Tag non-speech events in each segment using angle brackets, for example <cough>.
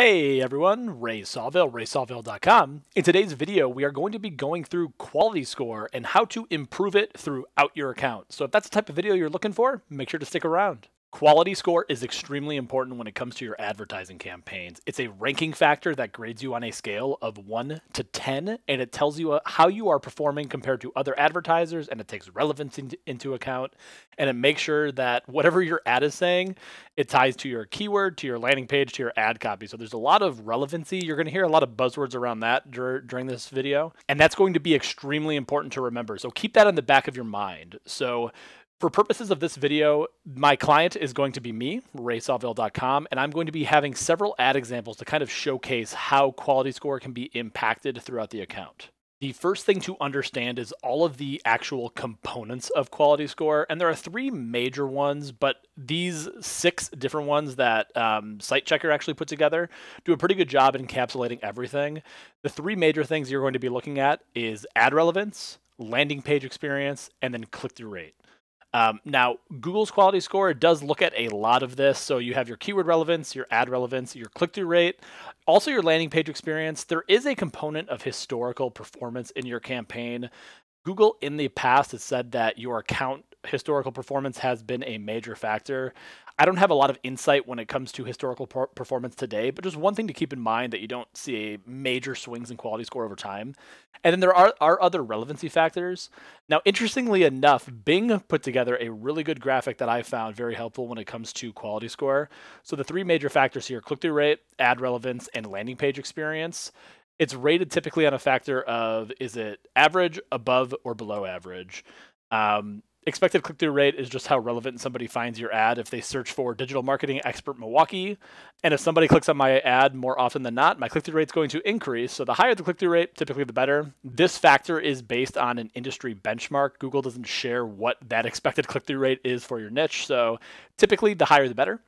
Hey everyone, Ray Sawvell, raysawvell.com. In today's video, we are going to be going through quality score and how to improve it throughout your account. So if that's the type of video you're looking for, make sure to stick around. Quality score is extremely important when it comes to your advertising campaigns. It's a ranking factor that grades you on a scale of 1 to 10, and it tells you uh, how you are performing compared to other advertisers, and it takes relevance into account, and it makes sure that whatever your ad is saying, it ties to your keyword, to your landing page, to your ad copy. So there's a lot of relevancy. You're going to hear a lot of buzzwords around that dur during this video, and that's going to be extremely important to remember. So keep that in the back of your mind. So for purposes of this video, my client is going to be me, raysawvell.com, and I'm going to be having several ad examples to kind of showcase how quality score can be impacted throughout the account. The first thing to understand is all of the actual components of quality score, and there are three major ones, but these six different ones that um, SiteChecker actually put together do a pretty good job encapsulating everything. The three major things you're going to be looking at is ad relevance, landing page experience, and then click-through rate. Um, now, Google's quality score does look at a lot of this. So you have your keyword relevance, your ad relevance, your click through rate, also your landing page experience. There is a component of historical performance in your campaign. Google in the past has said that your account historical performance has been a major factor. I don't have a lot of insight when it comes to historical per- performance today, but just one thing to keep in mind that you don't see major swings in quality score over time. And then there are, are other relevancy factors. Now, interestingly enough, Bing put together a really good graphic that I found very helpful when it comes to quality score. So the three major factors here click through rate, ad relevance, and landing page experience. It's rated typically on a factor of is it average, above, or below average. Um, expected click through rate is just how relevant somebody finds your ad if they search for digital marketing expert Milwaukee. And if somebody clicks on my ad more often than not, my click through rate is going to increase. So the higher the click through rate, typically the better. This factor is based on an industry benchmark. Google doesn't share what that expected click through rate is for your niche. So typically the higher the better.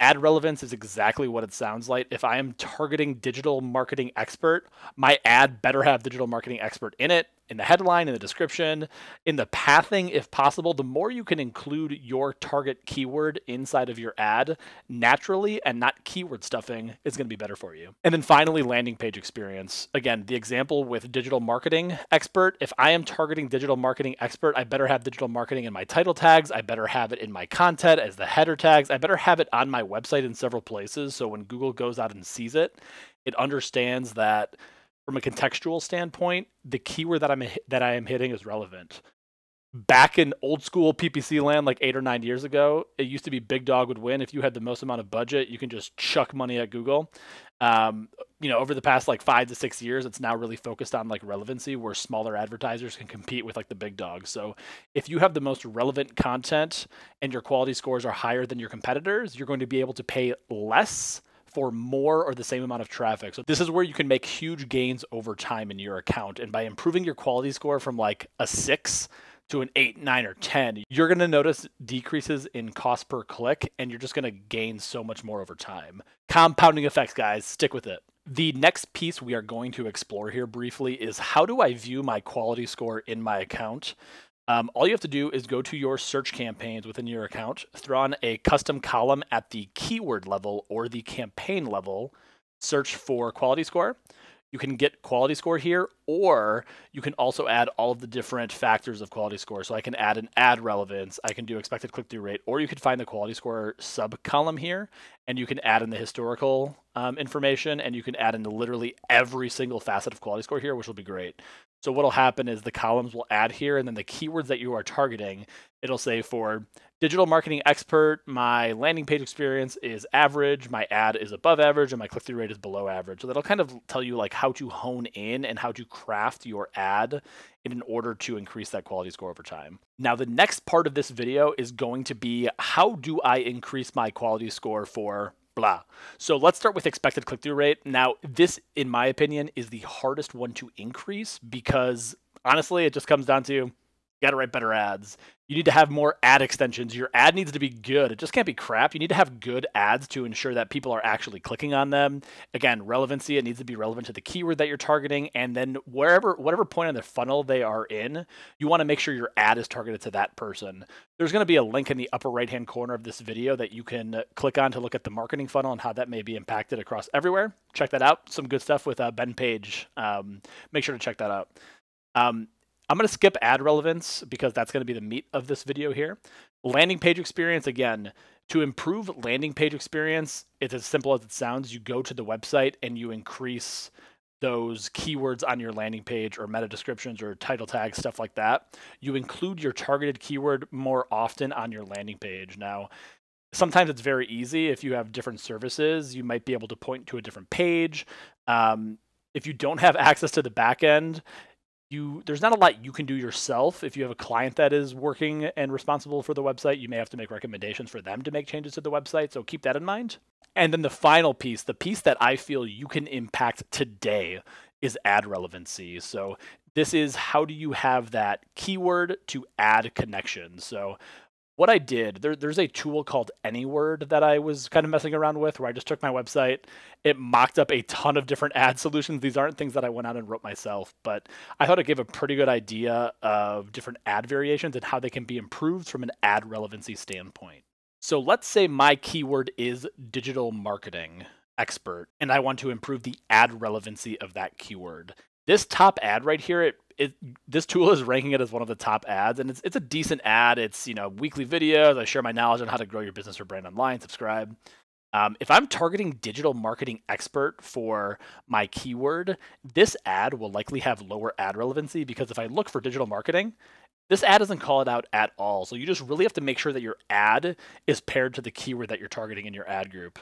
Ad relevance is exactly what it sounds like. If I am targeting digital marketing expert, my ad better have digital marketing expert in it in the headline, in the description, in the pathing, if possible, the more you can include your target keyword inside of your ad naturally and not keyword stuffing is going to be better for you. And then finally, landing page experience. Again, the example with digital marketing expert, if I am targeting digital marketing expert, I better have digital marketing in my title tags. I better have it in my content as the header tags. I better have it on my website in several places. So when Google goes out and sees it, it understands that from a contextual standpoint, the keyword that I'm that I am hitting is relevant. Back in old school PPC land, like eight or nine years ago, it used to be big dog would win. If you had the most amount of budget, you can just chuck money at Google. Um, you know, over the past like five to six years, it's now really focused on like relevancy, where smaller advertisers can compete with like the big dogs. So if you have the most relevant content and your quality scores are higher than your competitors, you're going to be able to pay less for more or the same amount of traffic. So this is where you can make huge gains over time in your account. And by improving your quality score from like a six to an eight, nine, or 10, you're going to notice decreases in cost per click and you're just going to gain so much more over time. Compounding effects, guys, stick with it. The next piece we are going to explore here briefly is how do I view my quality score in my account? Um, all you have to do is go to your search campaigns within your account, throw on a custom column at the keyword level or the campaign level, search for quality score. You can get quality score here, or you can also add all of the different factors of quality score. So I can add an ad relevance, I can do expected click through rate, or you could find the quality score sub column here, and you can add in the historical um, information, and you can add in literally every single facet of quality score here, which will be great. So what'll happen is the columns will add here, and then the keywords that you are targeting, it'll say for digital marketing expert, my landing page experience is average, my ad is above average, and my click through rate is below average. So that'll kind of tell you like how to hone in and how to craft your ad in order to increase that quality score over time. Now, the next part of this video is going to be how do I increase my quality score for blah. So let's start with expected click through rate. Now, this, in my opinion, is the hardest one to increase because honestly, it just comes down to You got to write better ads. You need to have more ad extensions. Your ad needs to be good. It just can't be crap. You need to have good ads to ensure that people are actually clicking on them. Again, relevancy, it needs to be relevant to the keyword that you're targeting. And then wherever, whatever point on the funnel they are in, you want to make sure your ad is targeted to that person. There's going to be a link in the upper right hand corner of this video that you can click on to look at the marketing funnel and how that may be impacted across everywhere. Check that out. Some good stuff with uh, Ben Page. Um, make sure to check that out. Um, I'm going to skip ad relevance because that's going to be the meat of this video here. Landing page experience, again, to improve landing page experience, it's as simple as it sounds. You go to the website and you increase those keywords on your landing page or meta descriptions or title tags, stuff like that. You include your targeted keyword more often on your landing page. Now, sometimes it's very easy. If you have different services, you might be able to point to a different page. Um, if you don't have <laughs> access to the back end, you there's not a lot you can do yourself. If you have a client that is working and responsible for the website you may have to make recommendations for them to make changes to the website. So keep that in mind. And then the final piece the piece that i feel you can impact today is ad relevancy. So this is how do you have that keyword to ad connection? So what I did, there, there's a tool called AnyWord that I was kind of messing around with where I just took my website, it mocked up a ton of different ad <laughs> solutions. These aren't things that I went out and wrote myself, but I thought it gave a pretty good idea of different ad variations and how they can be improved from an ad relevancy standpoint. So let's say my keyword is digital marketing expert, and I want to improve the ad relevancy of that keyword. This top ad right here, it it, this tool is ranking it as one of the top ads, and it's it's a decent ad. It's you know weekly videos. I share my knowledge on how to grow your business or brand online. Subscribe. Um, if I'm targeting digital marketing expert for my keyword, this ad will likely have lower ad relevancy because if I look for digital marketing, this ad doesn't call it out at all. So you just really have to make sure that your ad is paired to the keyword that you're targeting in your ad group.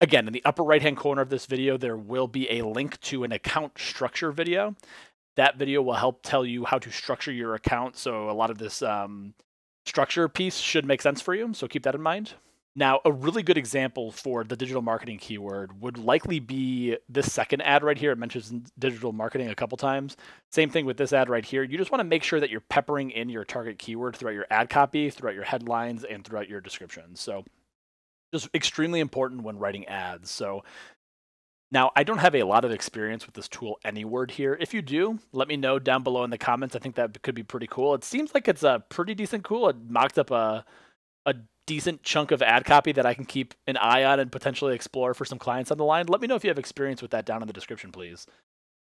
Again, in the upper right hand corner of this video, there will be a link to an account structure video. That video will help tell you how to structure your account. So a lot of this um, structure piece should make sense for you. So keep that in mind. Now, a really good example for the digital marketing keyword would likely be this second ad right here. It mentions digital marketing a couple times. Same thing with this ad right here. You just want to make sure that you're peppering in your target keyword throughout your ad copy, throughout your headlines, and throughout your descriptions. So just extremely important when writing ads. So now, I don't have a lot of experience with this tool AnyWord here. If you do, let me know down below in the comments. I think that could be pretty cool. It seems like it's a pretty decent cool. It mocked up a, a decent chunk of ad copy that I can keep an eye on and potentially explore for some clients on the line. Let me know if you have experience with that down in the description, please.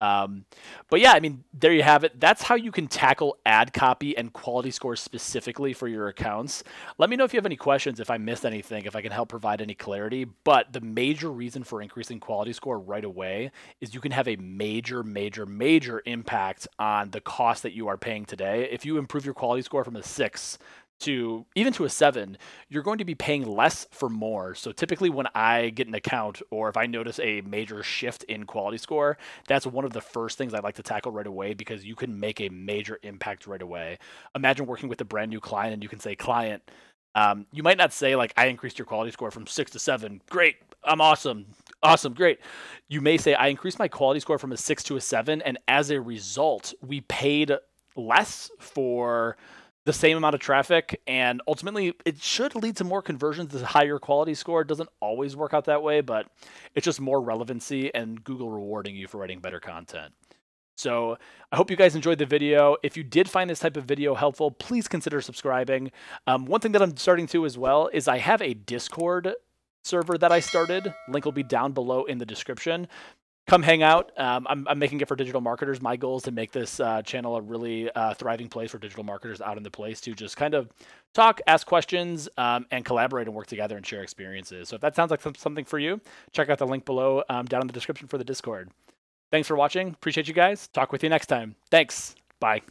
Um, but yeah, I mean, there you have it. That's how you can tackle ad copy and quality scores specifically for your accounts. Let me know if you have any questions, if I missed anything, if I can help provide any clarity. But the major reason for increasing quality score right away is you can have a major, major, major impact on the cost that you are paying today. If you improve your quality score from a six to even to a seven, you're going to be paying less for more. So typically, when I get an account or if I notice a major shift in quality score, that's one of the first things I like to tackle right away because you can make a major impact right away. Imagine working with a brand new client and you can say, client, um, you might not say like I increased your quality score from six to seven. Great, I'm awesome, awesome, great. You may say I increased my quality score from a six to a seven, and as a result, we paid less for the same amount of traffic and ultimately it should lead to more conversions. To higher quality score it doesn't always work out that way but it's just more relevancy and google rewarding you for writing better content. So i hope you guys enjoyed the video. If you did find this type of video helpful please consider subscribing. Um, one thing that i'm starting to as well is i have a discord server that i started. Link will be down below in the description come hang out. Um, I'm, I'm, making it for digital marketers. My goal is to make this uh, channel a really uh, thriving place for digital marketers out in the place to just kind of talk, ask questions, um, and collaborate and work together and share experiences. So if that sounds like something for you, check out the link below um, down in the description for the Discord. Thanks for watching. Appreciate you guys. Talk with you next time. Thanks. Bye.